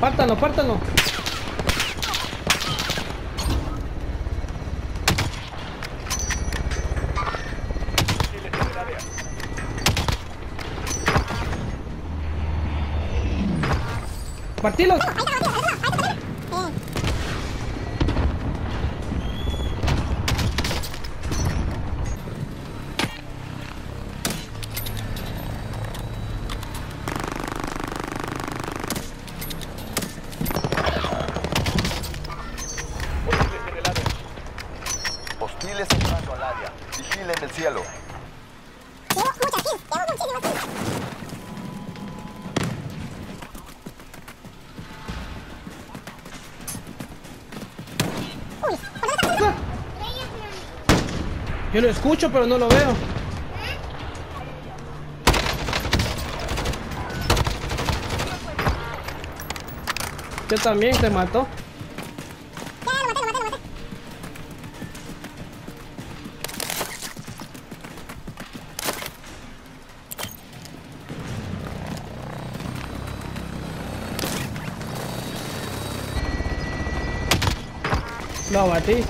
Pártanlo, pártanlo. Partilos. Hostiles entrando al área. Vigilen el cielo. Yo lo escucho, pero no lo veo. Yo también te mató. Lo abatí.